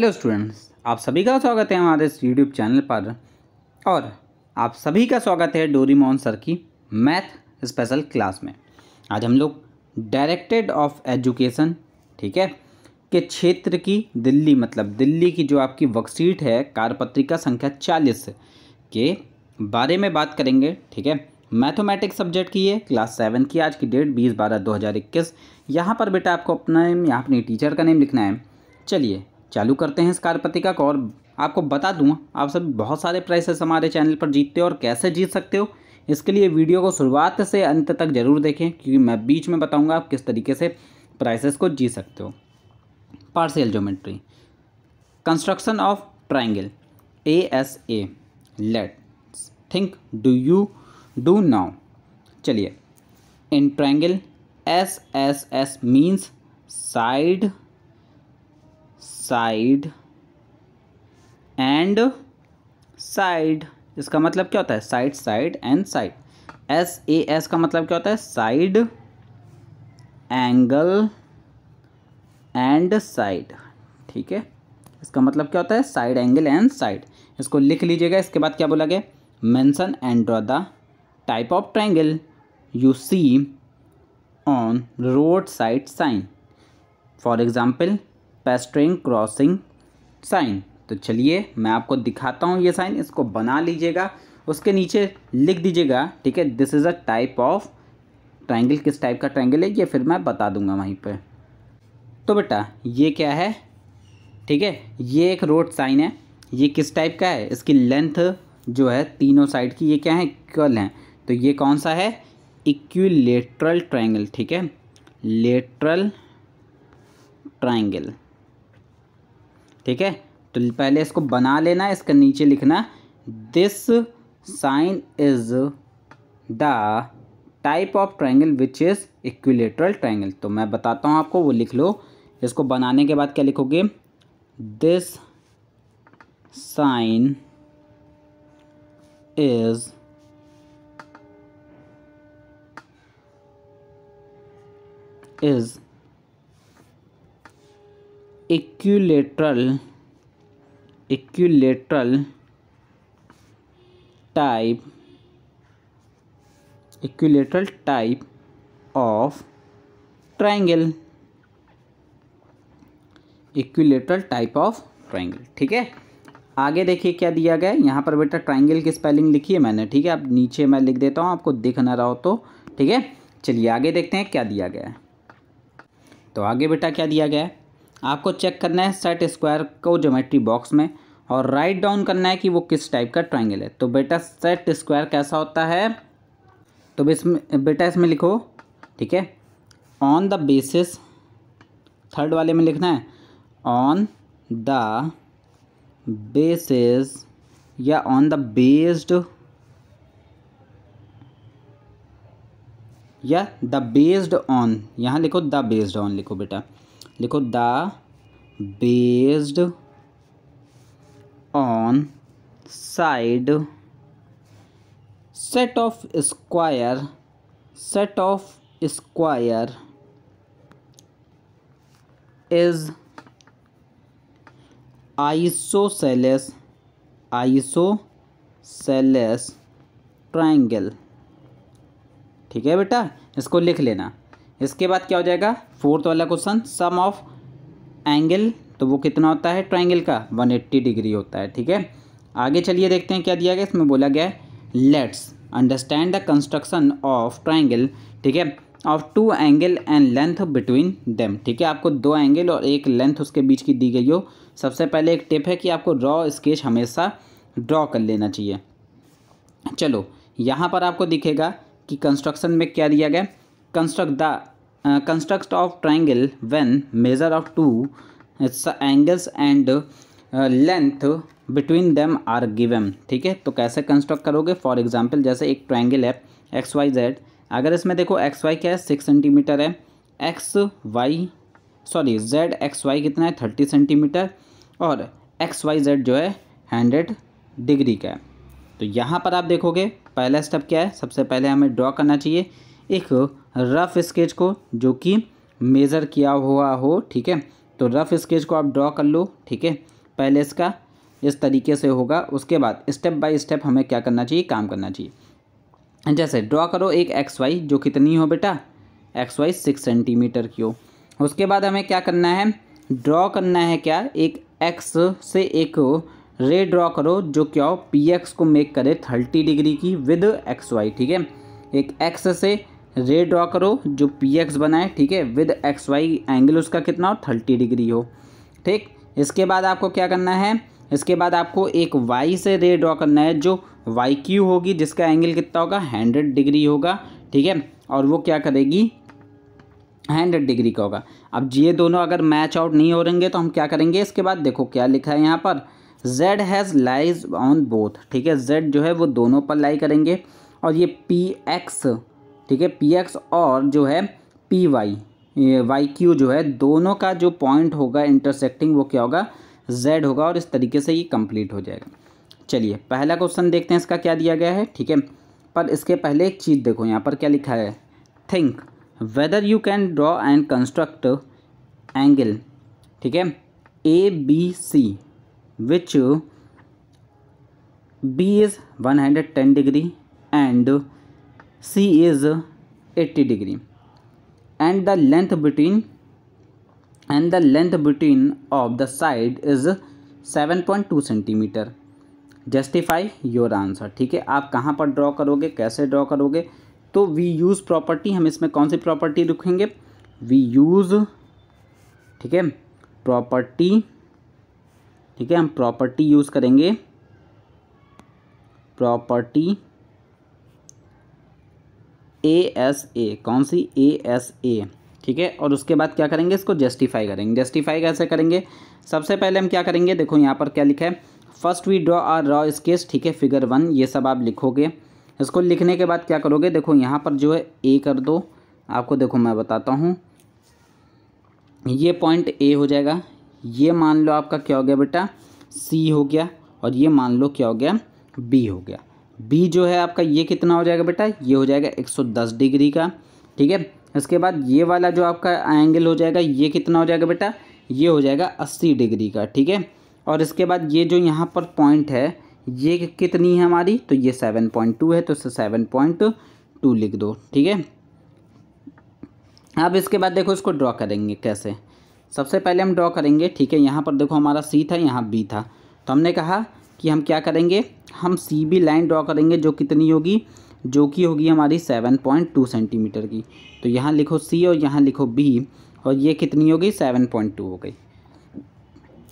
Hello students, आप सभी का स्वागत है हमारे इस यूट्यूब चैनल पर। और आप सभी का स्वागत है डोरीमोन सर की मैथ स्पेशल क्लास में। आज हम लोग डायरेक्टेड ऑफ़ एजुकेशन, ठीक है, के क्षेत्र की दिल्ली मतलब दिल्ली की जो आपकी वर्कशीट है, कार्यपत्रिका संख्या चालीस के बारे में बात करेंगे, ठीक है। मैथमेटिक्स सब्जेक्ट की है क्लास सेवन की आज की डेट बीस बारह दो हज़ार इक्कीस। यहाँ पर बेटा आपको अपना नेम यहाँ अपनी टीचर का नेम लिखना है। चलिए चालू करते हैं इस कार्यपत्रिका को और आपको बता दूँ, आप सब बहुत सारे प्राइसेस हमारे चैनल पर जीतते हो और कैसे जीत सकते हो, इसके लिए वीडियो को शुरुआत से अंत तक ज़रूर देखें, क्योंकि मैं बीच में बताऊँगा आप किस तरीके से प्राइसेस को जीत सकते हो। Partial geometry. Construction of triangle A S A let think do you do now चलिए। In triangle S S S means side side and side. इसका मतलब क्या होता है? Side side and side. S A S का मतलब क्या होता है? Side angle and side. ठीक है? इसका मतलब क्या होता है? Side angle and side. इसको लिख लीजिएगा, इसके बाद क्या बोला गया? Mention and draw the type of triangle you see on road side sign for example pedestrian crossing sign. तो चलिए, मैं आपको दिखाता हूँ ये साइन, इसको बना लीजिएगा, उसके नीचे लिख दीजिएगा, ठीक है? This is a type of triangle किस टाइप का ट्रायंगल है, ये फिर मैं बता दूँगा वहीं पर तो बेटा, ये क्या है? ठीक है, ये एक रोड साइन है। ये किस टाइप का है? इसकी लेंथ जो है तीनों साइड की, ये क्या है? इक्वल हैं। तो ये कौन सा है? इक्विलेटरल ट्रायंगल ठीक है? लेटरल ट्रायंगल ठीक है? तो पहले इसको बना लेना, इसका नीचे लिखना this sign is the type of triangle which is equilateral triangle तो मैं बताता हूँ आपको, वो लिख लो। इसको बनाने के बाद क्या लिखोगे? This sign is is equilateral equilateral type equilateral type of triangle. Equilateral type of triangle ठीक है? आगे देखिए क्या दिया गया है। यहाँ पर बेटा ट्राइंगल की स्पेलिंग लिखी है मैंने, ठीक है? अब नीचे मैं लिख देता हूँ, आपको दिख ना रहा हो तो ठीक है? चलिए आगे देखते हैं क्या दिया गया है। तो आगे बेटा क्या दिया गया है? आपको चेक करना है सेट स्क्वायर को ज्योमेट्री बॉक्स में और राइट डाउन करना है कि वो किस टाइप का ट्राइंगल है। तो बेटा सेट स्क्वायर कैसा होता है? तो इसमें बेटा इसमें लिखो, ठीक है? ऑन द बेसिस थर्ड वाले में लिखना है। ऑन द बेसिस या ऑन द बेस्ड या द बेस्ड ऑन यहाँ लिखो द बेस्ड ऑन लिखो बेटा। लिखो the based on side set of square set of square is isosceles isosceles triangle ठीक है बेटा? इसको लिख लेना। इसके बाद क्या हो जाएगा? फोर्थ वाला क्वेश्चन सम ऑफ़ एंगल तो वो कितना होता है? ट्राइंगल का 180 डिग्री होता है ठीक है? आगे चलिए देखते हैं क्या दिया गया इसमें बोला गया है let's understand the construction of triangle ठीक है? Of two angle and length between them ठीक है? आपको दो एंगल और एक लेंथ उसके बीच की दी गई हो। सबसे पहले एक टिप है कि आपको रॉ स्केच हमेशा ड्रॉ कर लेना चाहिए। चलो यहाँ पर आपको दिखेगा कि कंस्ट्रक्शन में क्या दिया गया? Construct uh, triangle when measure of two uh, angles and uh, length between them are given ठीक है? तो कैसे कंस्ट्रक्ट करोगे? फॉर एग्ज़ाम्पल जैसे एक ट्राइंगल है एक्स वाई जेड अगर इसमें देखो एक्स वाई क्या है? सिक्स सेंटीमीटर है। X Y sorry Z X Y कितना है? थर्टी सेंटीमीटर और एक्स वाई जेड जो है हंड्रेड डिग्री का है। तो यहाँ पर आप देखोगे पहला स्टेप क्या है? सबसे पहले हमें ड्रॉ करना चाहिए। एक रफ स्केच को जो कि मेज़र किया हुआ हो, ठीक है? तो रफ स्केच को आप ड्रॉ कर लो, ठीक है? पहले इसका इस तरीके से होगा, उसके बाद स्टेप बाय स्टेप हमें क्या करना चाहिए? काम करना चाहिए। जैसे ड्रॉ करो एक एक्स वाई जो कितनी हो बेटा? एक्स वाई सिक्स सेंटीमीटर की हो। उसके बाद हमें क्या करना है? ड्रॉ करना है क्या? एक एक्स से एक रे ड्रॉ करो, जो क्या हो? पी एक्स को मेक करे थर्टी डिग्री की विद एक्स वाई ठीक है? एक एक्स से रे ड्रॉ करो, जो पी एक्स बनाए, ठीक है विद एक्स वाई एंगल उसका कितना हो, थर्टी डिग्री हो, ठीक? इसके बाद आपको क्या करना है? इसके बाद आपको एक वाई से रे ड्रॉ करना है, जो वाई क्यू होगी, जिसका एंगल कितना होगा हंड्रेड डिग्री होगा, ठीक है? और वो क्या करेगी? हंड्रेड डिग्री का होगा। अब ये दोनों अगर मैच आउट नहीं हो रहेंगे तो हम क्या करेंगे? इसके बाद देखो क्या लिखा है यहाँ पर। Z has lies on both ठीक है? जेड जो है, वो दोनों पर लाई करेंगे। और ये पी एक्स ठीक है पी एक्स और जो है पी वाई वाई क्यू जो है, दोनों का जो पॉइंट होगा इंटरसेक्टिंग वो क्या होगा? जेड होगा और इस तरीके से ये कंप्लीट हो जाएगा। चलिए, पहला क्वेश्चन देखते हैं, इसका क्या दिया गया है, ठीक है? पर इसके पहले एक चीज़ देखो, यहाँ पर क्या लिखा है? Think whether you can draw and construct angle ठीक है? A B C which B is one hundred ten degree and C is eighty degree and the length between and the length between of the side is seven point two centimetre justify your answer ठीक है? आप कहाँ पर draw करोगे? कैसे draw करोगे? तो we use property हम इसमें कौन सी प्रॉपर्टी रखेंगे? वी यूज़ ठीक है? प्रॉपर्टी ठीक है? हम प्रॉपर्टी यूज़ करेंगे। प्रॉपर्टी ए एस ए कौन सी? ए एस ए ठीक है? और उसके बाद क्या करेंगे? इसको जस्टिफाई करेंगे। जस्टिफाई कैसे करेंगे? सबसे पहले हम क्या करेंगे? देखो यहाँ पर क्या लिखा है। First we draw a rough sketch ठीक है? फिगर वन ये सब आप लिखोगे। इसको लिखने के बाद क्या करोगे? देखो यहाँ पर जो है ए कर दो। आपको देखो मैं बताता हूँ। ये पॉइंट ए हो जाएगा। ये मान लो आपका क्या हो गया बेटा? सी हो गया। और ये मान लो क्या हो गया? बी हो गया। बी जो है आपका ये कितना हो जाएगा बेटा? ये हो जाएगा 110 डिग्री का, ठीक है? इसके बाद ये वाला जो आपका एंगल हो जाएगा, ये कितना हो जाएगा बेटा? ये हो जाएगा 80 डिग्री का, ठीक है? और इसके बाद ये जो यहाँ पर पॉइंट है, ये कितनी है हमारी? तो ये सेवन पॉइंट टू है तो इसे सेवन पॉइंट टू लिख दो, ठीक है? अब इसके बाद देखो इसको ड्रॉ करेंगे कैसे? सबसे पहले हम ड्रॉ करेंगे, ठीक है? यहाँ पर देखो हमारा सी था, यहाँ बी था। तो हमने कहा कि हम क्या करेंगे? हम सी बी लाइन ड्रॉ करेंगे जो कितनी होगी? जो कि होगी हमारी सेवन पॉइंट टू सेंटीमीटर की। तो यहाँ लिखो सी और यहाँ लिखो बी और ये कितनी होगी सेवन पॉइंट टू हो गई।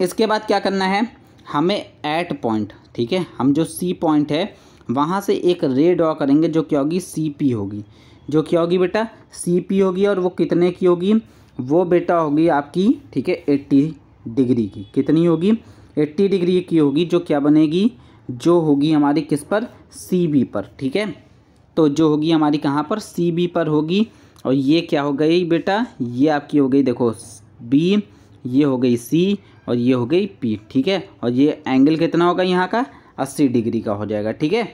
इसके बाद क्या करना है? हमें एट पॉइंट ठीक है? हम जो सी पॉइंट है, वहाँ से एक रे ड्रॉ करेंगे जो क्या होगी? सी पी होगी। जो क्या होगी बेटा? सी पी होगी और वो कितने की होगी? वो बेटा होगी आपकी, ठीक है? एट्टी डिग्री की। कितनी होगी? एट्टी डिग्री की होगी, जो क्या बनेगी? जो होगी हमारी किस पर? सी बी पर, ठीक है? तो जो होगी हमारी कहाँ पर? सी बी पर होगी। और ये क्या हो गई बेटा? ये आपकी हो गई, देखो बी ये हो गई सी और ये हो गई पी ठीक है? और ये एंगल कितना होगा यहाँ का? अस्सी डिग्री का हो जाएगा, ठीक है?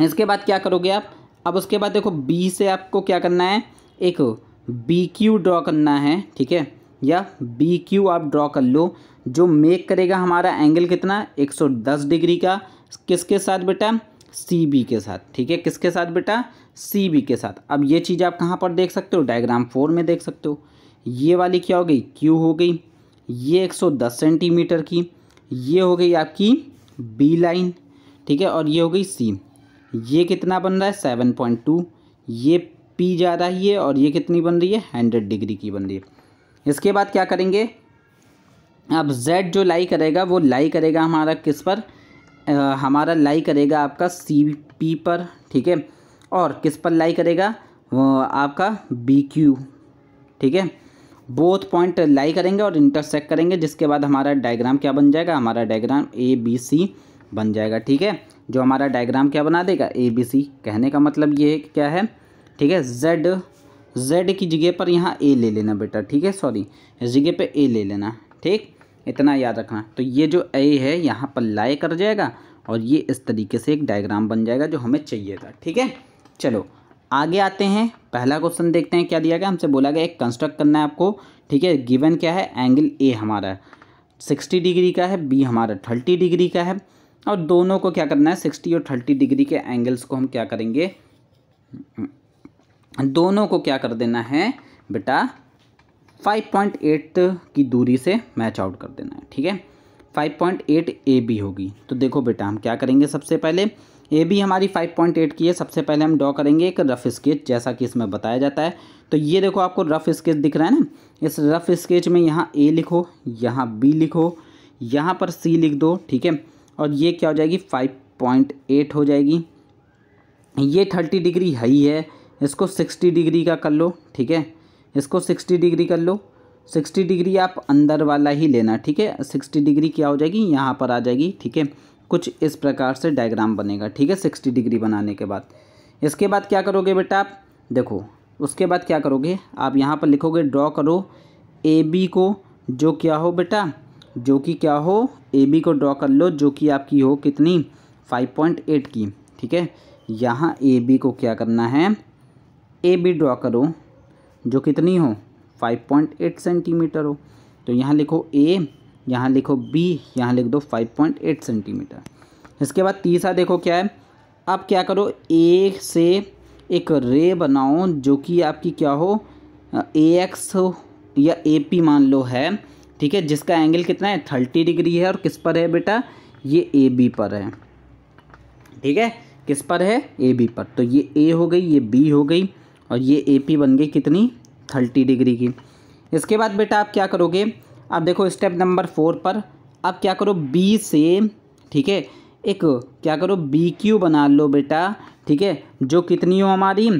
इसके बाद क्या करोगे आप? अब उसके बाद देखो बी से आपको क्या करना है? एक बी क्यू ड्रॉ करना है, ठीक है? या बी क्यू आप ड्रॉ कर लो, जो मेक करेगा हमारा एंगल कितना? 110 डिग्री का। किसके साथ बेटा? सी बी के साथ, ठीक है? किसके साथ बेटा? सी बी के साथ। अब ये चीज़ आप कहाँ पर देख सकते हो? डायग्राम फोर में देख सकते हो। ये वाली क्या हो गई? क्यू हो गई। ये 110 सेंटीमीटर की। ये हो गई आपकी बी लाइन ठीक है? और ये हो गई सी ये कितना बन रहा है? सेवन पॉइंट टू ये पी जा रही है और ये कितनी बन रही है? हंड्रेड डिग्री की बन रही है। इसके बाद क्या करेंगे? अब z जो लाई करेगा वो लाई करेगा हमारा किस पर? आ, हमारा लाई करेगा आपका सी पी पर ठीक है? और किस पर लाई करेगा? वो आपका बी क्यू ठीक है? बोथ पॉइंट लाई करेंगे और इंटरसेक्ट करेंगे जिसके बाद हमारा डायग्राम क्या बन जाएगा? हमारा डायग्राम ए बी सी बन जाएगा ठीक है? जो हमारा डायग्राम क्या बना देगा? ए बी सी कहने का मतलब ये क्या है? ठीक है? जेड जेड की जगह पर यहाँ ए ले लेना बेटा, ठीक है? सॉरी जगह पे ए ले लेना, ठीक? इतना याद रखना। तो ये जो ए है, यहाँ पर लाए कर जाएगा और ये इस तरीके से एक डायग्राम बन जाएगा जो हमें चाहिए था, ठीक है? चलो, आगे आते हैं। पहला क्वेश्चन देखते हैं, क्या दिया गया? हमसे बोला गया, एक कंस्ट्रक्ट करना है आपको, ठीक है? गिवन क्या है? एंगल ए हमारा सिक्सटी डिग्री का है बी हमारा थर्टी डिग्री का है। और दोनों को क्या करना है? सिक्सटी और थर्टी डिग्री के एंगल्स को हम क्या करेंगे? दोनों को क्या कर देना है बेटा फाइव पॉइंट एट की दूरी से मैच आउट कर देना है, ठीक है? Five point eight A B होगी। तो देखो बेटा, हम क्या करेंगे सबसे पहले? ए बी हमारी फाइव पॉइंट एट की है, सबसे पहले हम ड्रॉ करेंगे एक रफ स्केच जैसा कि इसमें बताया जाता है। तो ये देखो आपको रफ स्केच दिख रहा है ना? इस रफ स्केच में यहाँ ए लिखो, यहाँ बी लिखो, यहाँ पर सी लिख दो, ठीक है? और ये क्या हो जाएगी? फाइव पॉइंट एट हो जाएगी। ये थर्टी डिग्री है ही है। इसको सिक्सटी डिग्री का कर लो, ठीक है? इसको सिक्सटी डिग्री कर लो। सिक्सटी डिग्री आप अंदर वाला ही लेना, ठीक है? सिक्सटी डिग्री क्या हो जाएगी? यहाँ पर आ जाएगी, ठीक है? कुछ इस प्रकार से डायग्राम बनेगा, ठीक है? सिक्सटी डिग्री बनाने के बाद। इसके बाद क्या करोगे बेटा आप? देखो, उसके बाद क्या करोगे? आप यहाँ पर लिखोगे, ड्रॉ करो ए बी को, जो क्या हो बेटा? जो कि क्या हो? ए बी को ड्रॉ कर लो, जो कि आपकी हो कितनी? फाइव पॉइंट एट की, ठीक है? यहाँ ए बी को क्या करना है? ए बी ड्रॉ करो, जो कितनी हो? फाइव पॉइंट एट सेंटीमीटर हो। तो यहाँ लिखो ए यहाँ लिखो बी यहाँ लिख दो फाइव पॉइंट एट सेंटीमीटर इसके बाद तीसरा देखो क्या है। अब क्या करो? ए से एक रे बनाओ, जो कि आपकी क्या हो? ए एक्स हो या ए पी मान लो है। ठीक है? जिसका एंगल कितना है? थर्टी डिग्री है। और किस पर है बेटा? ये ए बी पर है। ठीक है? किस पर है? ए बी पर। तो ये ए हो गई, ये बी हो गई। और ये ए पी बन गई कितनी? थर्टी डिग्री की। इसके बाद बेटा आप क्या करोगे? अब देखो स्टेप नंबर फोर पर। अब क्या करो? बी से ठीक है? एक क्या करो? बी क्यू बना लो बेटा, ठीक है? जो कितनी हो हमारी?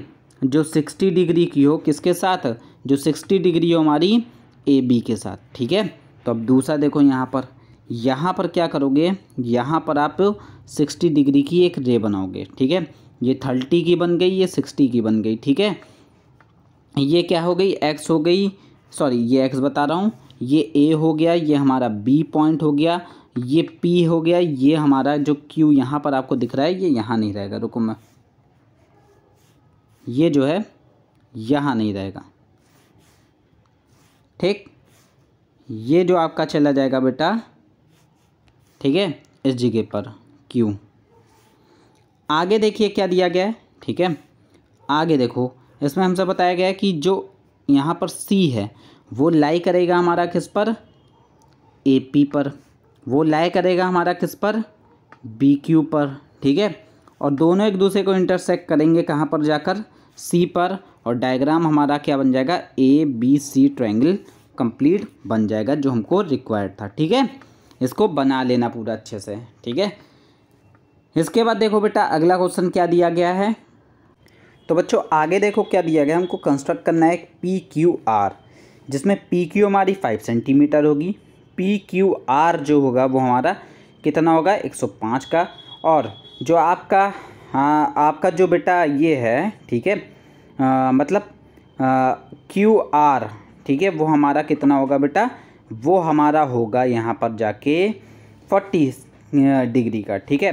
जो सिक्सटी डिग्री की हो। किसके साथ? जो सिक्सटी डिग्री हो हमारी ए बी के साथ, ठीक है? तो अब दूसरा देखो यहाँ पर। यहाँ पर क्या करोगे? यहाँ पर आप सिक्सटी डिग्री की एक रे बनाओगे, ठीक है? ये थर्टी की बन गई, ये सिक्सटी की बन गई, ठीक है? ये क्या हो गई? एक्स हो गई। सॉरी ये एक्स बता रहा हूँ। ये ए हो गया, ये हमारा बी पॉइंट हो गया, ये पी हो गया, ये हमारा जो क्यू यहाँ पर आपको दिख रहा है, ये यहाँ नहीं रहेगा। रुको मैं। ये जो है, यहाँ नहीं रहेगा। ठीक? ये जो आपका चला जाएगा बेटा, ठीक है? इस जगह पर क्यू आगे देखिए क्या दिया गया है, ठीक है? आगे देखो, इसमें हमसे बताया गया है कि जो यहाँ पर सी है, वो लाई करेगा हमारा किस पर? ए पी पर। वो लाई करेगा हमारा किस पर? बी क्यू पर, ठीक है? और दोनों एक दूसरे को इंटरसेक्ट करेंगे कहाँ पर जाकर? सी पर। और डायग्राम हमारा क्या बन जाएगा? A B C triangle complete बन जाएगा जो हमको रिक्वायर्ड था, ठीक है? इसको बना लेना पूरा अच्छे से, ठीक है? इसके बाद देखो बेटा, अगला क्वेश्चन क्या दिया गया है? तो बच्चों, आगे देखो क्या दिया गया हमको कंस्ट्रक्ट करना है पी क्यू आर जिसमें पी क्यू हमारी फाइव सेंटीमीटर होगी। पी क्यू आर जो होगा, वो हमारा कितना होगा? एक सौ पाँच का। और जो आपका हाँ आपका जो बेटा ये है, ठीक है मतलब क्यू आर ठीक है, वो हमारा कितना होगा बेटा? वो हमारा होगा यहाँ पर जाके फोर्टी डिग्री का, ठीक है।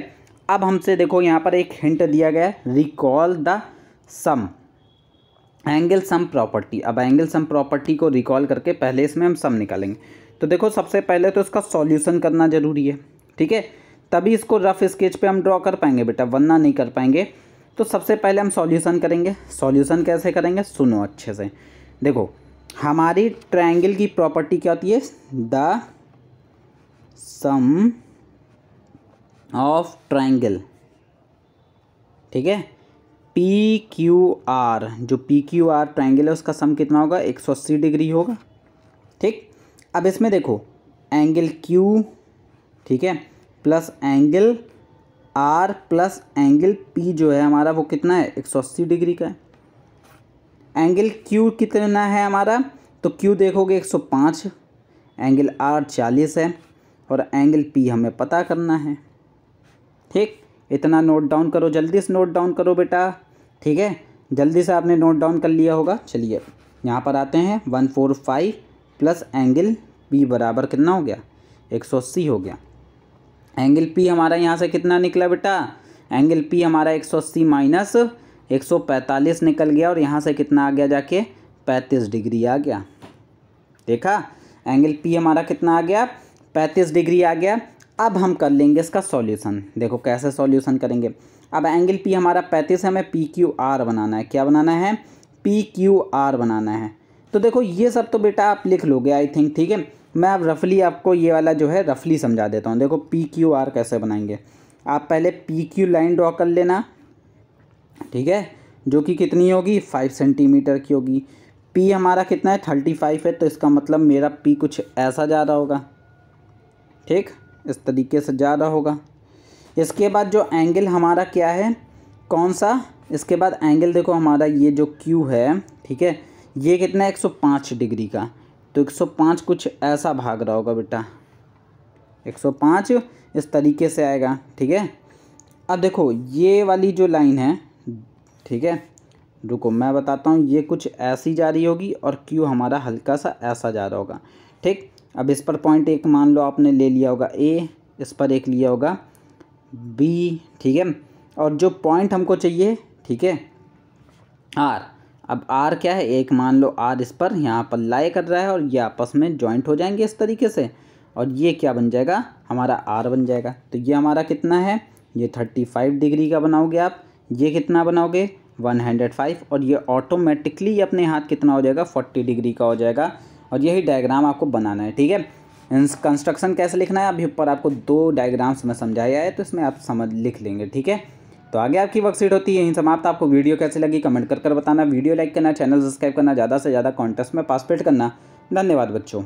अब हमसे देखो, यहाँ पर एक हिंट दिया गया है। Recall the sum angle sum property अब एंगल सम प्रॉपर्टी को रिकॉल करके पहले इसमें हम सम निकालेंगे। तो देखो, सबसे पहले तो इसका सॉल्यूशन करना ज़रूरी है, ठीक है? तभी इसको रफ स्केच पे हम ड्रॉ कर पाएँगे बेटा, वरना नहीं कर पाएँगे। तो सबसे पहले हम सॉल्यूशन करेंगे। सॉल्यूशन कैसे करेंगे? सुनो अच्छे से। देखो, हमारी ट्रायंगल की प्रॉपर्टी क्या होती है? द सम ऑफ़ ट्राइंगल ठीक है? पी क्यू आर जो पी क्यू आर ट्राइंगल है, उसका सम कितना होगा? एक सौ अस्सी डिग्री होगा, ठीक? अब इसमें देखो, एंगल क्यू ठीक है? Plus angle R plus angle P जो है हमारा, वो कितना है? एक सौ अस्सी डिग्री का है। एंगल क्यू कितना है हमारा? तो क्यू देखोगे एक सौ पाँच, एंगल आर चालीस है, और एंगल पी हमें पता करना है। ठीक? इतना नोट डाउन करो, जल्दी से नोट डाउन करो बेटा। ठीक है? जल्दी से आपने नोट डाउन कर लिया होगा। चलिए, यहाँ पर आते हैं। One four five plus angle P बराबर कितना हो गया? एक सौ अस्सी हो गया। एंगल पी हमारा यहाँ से कितना निकला बेटा? एंगल पी हमारा एक सौ अस्सी माइनस 145 निकल गया और यहाँ से कितना आ गया जाके? 35 डिग्री आ गया। देखा? एंगल पी हमारा कितना आ गया? 35 डिग्री आ गया। अब हम कर लेंगे इसका सॉल्यूशन देखो कैसे सॉल्यूशन करेंगे। अब एंगल पी हमारा पैंतीस है, हमें पी क्यू आर बनाना है। क्या बनाना है? पी क्यू आर बनाना है। तो देखो ये सब तो बेटा आप लिख लोगे आई थिंक ठीक है? मैं अब रफली आपको ये वाला जो है रफली समझा देता हूँ। देखो पी क्यू आर कैसे बनाएँगे। आप पहले पी क्यू लाइन ड्रॉ कर लेना, ठीक है? जो कि कितनी होगी? फाइव सेंटीमीटर की होगी। पी हमारा कितना है? थर्टी फाइव है तो इसका मतलब मेरा पी कुछ ऐसा जा रहा होगा। ठीक? इस तरीके से जा रहा होगा। इसके बाद जो एंगल हमारा क्या है? कौन सा? इसके बाद एंगल देखो हमारा ये जो क्यू है, ठीक है? ये कितना है? एक सौ पाँच डिग्री का। तो एक सौ पाँच कुछ ऐसा भाग रहा होगा बेटा। एक सौ पाँच इस तरीके से आएगा, ठीक है? अब देखो, ये वाली जो लाइन है, ठीक है? रुको, मैं बताता हूँ, ये कुछ ऐसी जा रही होगी और क्यू हमारा हल्का सा ऐसा जा रहा होगा, ठीक? अब इस पर पॉइंट एक मान लो आपने ले लिया होगा ए इस पर एक लिया होगा बी ठीक है? और जो पॉइंट हमको चाहिए, ठीक है? आर अब आर क्या है? एक मान लो आर इस पर, यहाँ पर लाई कर रहा है और ये आपस में जॉइंट हो जाएँगे इस तरीके से। और ये क्या बन जाएगा? हमारा आर बन जाएगा। तो ये हमारा कितना है? ये थर्टी फाइव डिग्री का बनाओगे आप। ये कितना बनाओगे? वन हंड्रेड फाइव और ये ऑटोमेटिकली अपने हाथ कितना हो जाएगा? फोर्टी डिग्री का हो जाएगा। और यही डायग्राम आपको बनाना है, ठीक है? कंस्ट्रक्शन कैसे लिखना है? अभी ऊपर आपको दो डायग्राम्स में समझाया है तो इसमें आप समझ लिख लेंगे, ठीक है? तो आगे आपकी वर्कशीट होती है, यहीं समाप्त। आपको वीडियो कैसे लगी कमेंट कर कर बताना। वीडियो लाइक करना चैनल सब्सक्राइब करना, ज़्यादा से ज़्यादा कॉन्टेस्ट में पार्टिसिपेट करना। धन्यवाद बच्चों।